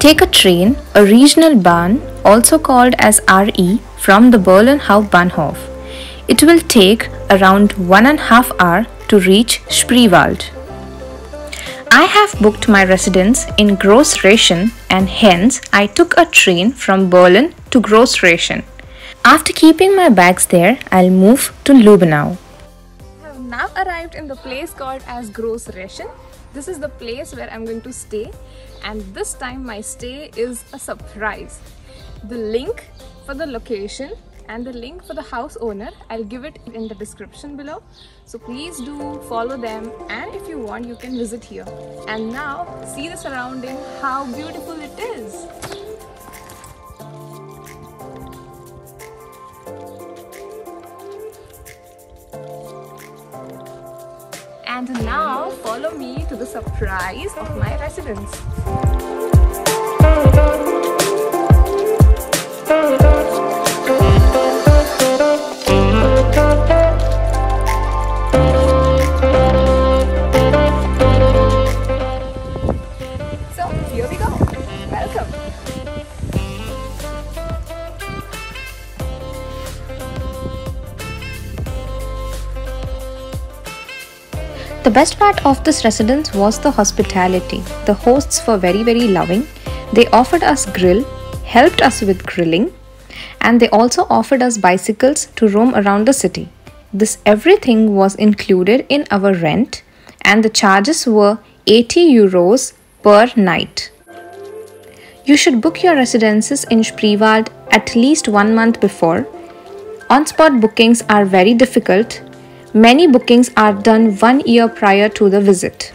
Take a train, a regional Bahn, also called as RE, from the Berlin Hauptbahnhof. It will take around one and a half hour to reach Spreewald. I have booked my residence in Grossräschen and hence I took a train from Berlin to Grossräschen. After keeping my bags there, I'll move to Lübbenau. I have now arrived in the place called as Grossräschen. This is the place where I'm going to stay. And this time my stay is a surprise. The link for the location and the link for the house owner I'll give it in the description below. So please do follow them. And if you want you can visit here. And now see the surrounding how beautiful it is and now follow me to the surprise of my residence The best part of this residence was the hospitality. The hosts were very, very loving. They offered us grill, helped us with grilling, and they also offered us bicycles to roam around the city. This everything was included in our rent, and the charges were 80 euros per night. You should book your residences in Spreewald at least one month before. On spot bookings are very difficult Many bookings are done one year prior to the visit.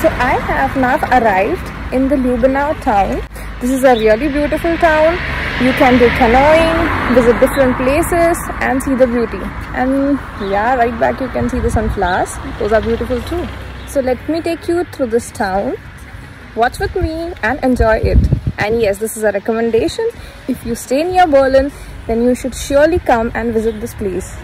So I have now arrived in the Lübbenau town. This is a really beautiful town. You can do canoeing, visit different places and see the beauty. And yeah, right back you can see the sunflowers. Those are beautiful too. So let me take you through this town. Watch with me and enjoy it. And yes, this is a recommendation. If you stay near Berlin, then you should surely come and visit this place.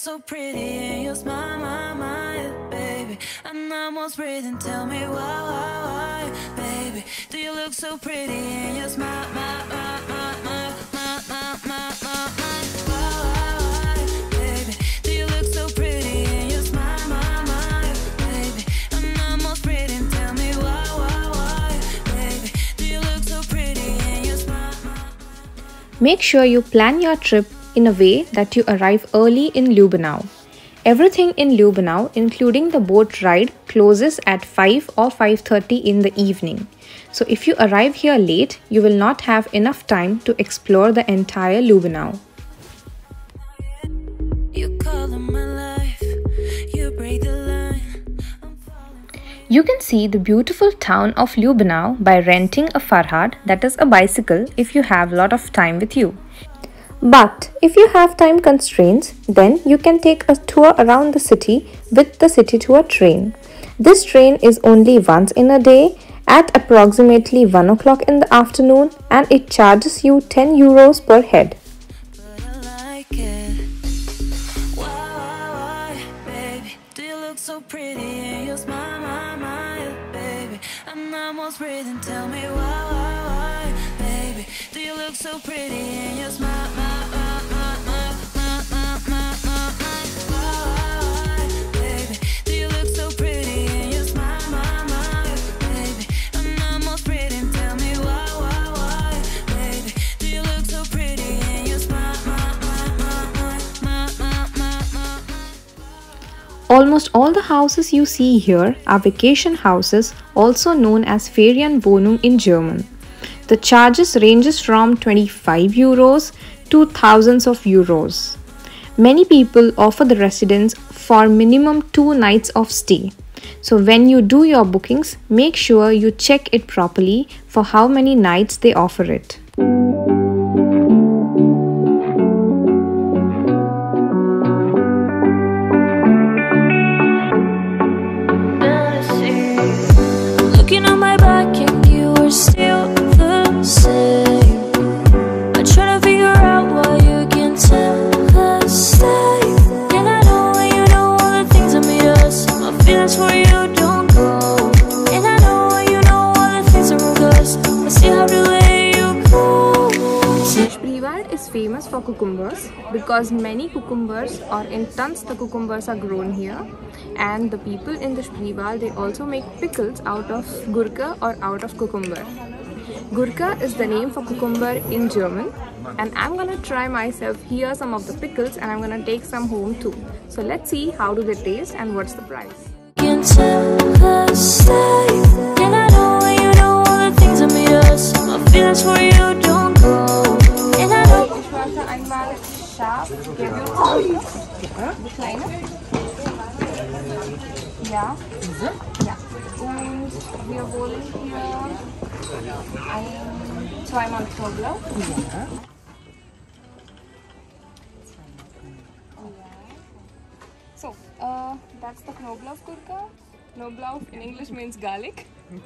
So pretty and you smile, my, my, baby? I'm almost breathing, tell me why, why, why, baby? Do you look so pretty and you smile, my, my, Make sure you plan your trip in a way that you arrive early in Lübbenau. Everything in Lübbenau, including the boat ride, closes at 5 or 5.30 in the evening. So if you arrive here late, you will not have enough time to explore the entire Lübbenau. You can see the beautiful town of Lübbenau by renting a Fahrrad, that is a bicycle if you have a lot of time with you. But if you have time constraints, then you can take a tour around the city with the city tour train. This train is only once in a day at approximately 1 o'clock in the afternoon and it charges you 10 euros per head. Breathing, tell me why, why, why, baby. Do you look so pretty in your smile? Almost all the houses you see here are vacation houses also known as Ferienwohnung in German. The charges ranges from 25 euros to thousands of euros. Many people offer the residence for minimum 2 nights of stay. So when you do your bookings, make sure you check it properly for how many nights they offer it. You on my body. Cucumbers because many cucumbers or in tons the cucumbers are grown here and the people in the Spreewald they also make pickles out of gurka or out of cucumber. Gurka is the name for cucumber in German and I'm gonna try myself here some of the pickles and I'm gonna take some home too. So let's see how do they taste and what's the price. Ein, zweimal Knoblauch. So, uh, that's the Knoblauch Gurka. Knoblauch in English means garlic.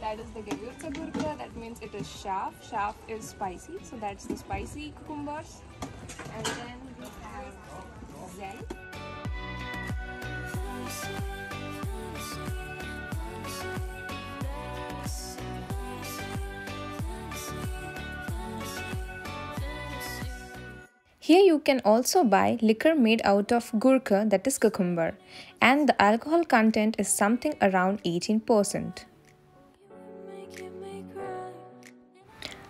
That is the Gewürze Gurka, that means it is scharf. Scharf is spicy, so that's the spicy cucumbers. And then Here you can also buy liquor made out of gurka that is cucumber and the alcohol content is something around 18%.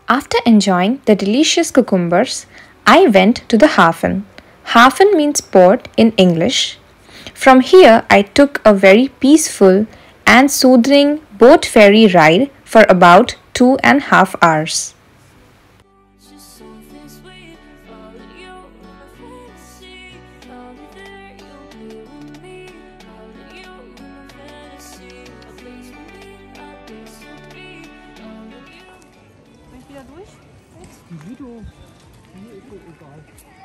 After enjoying the delicious cucumbers, I went to the Hafen. Hafen means port in English. From here, I took a very peaceful and soothing boat ferry ride for about two and a half hours. Mir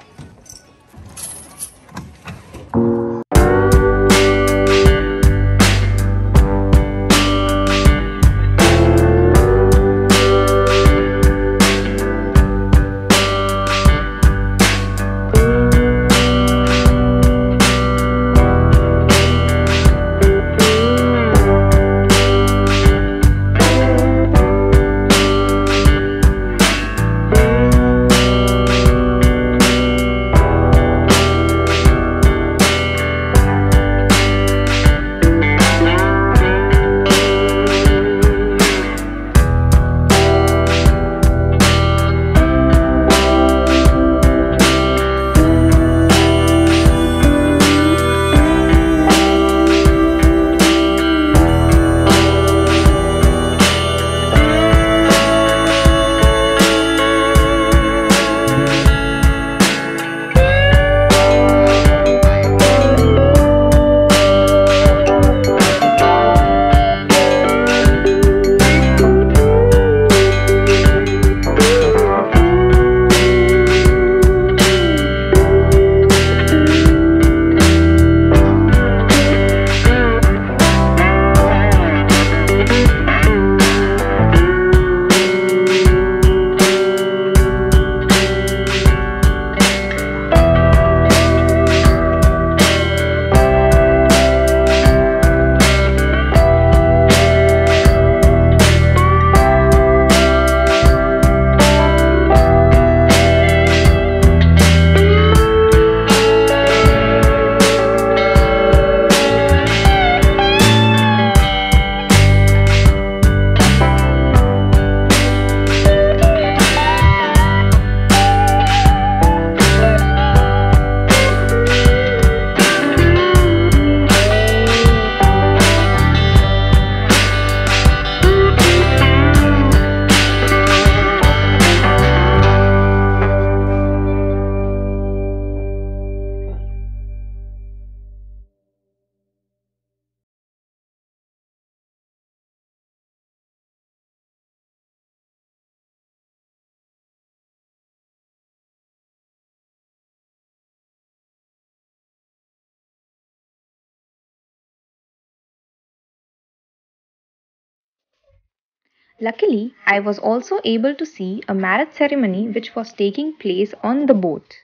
Luckily, I was also able to see a marriage ceremony which was taking place on the boat.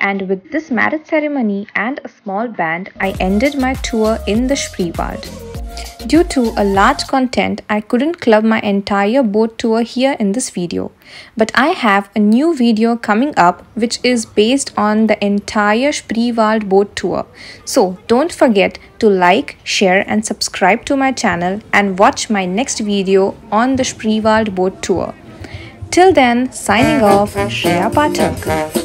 And with this marriage ceremony and a small band, I ended my tour in the Spreewald. Due to a large content, I couldn't club my entire boat tour here in this video. But I have a new video coming up which is based on the entire Spreewald boat tour. So don't forget to like, share and subscribe to my channel and watch my next video on the Spreewald boat tour. Till then, signing off, Shreya Pathak.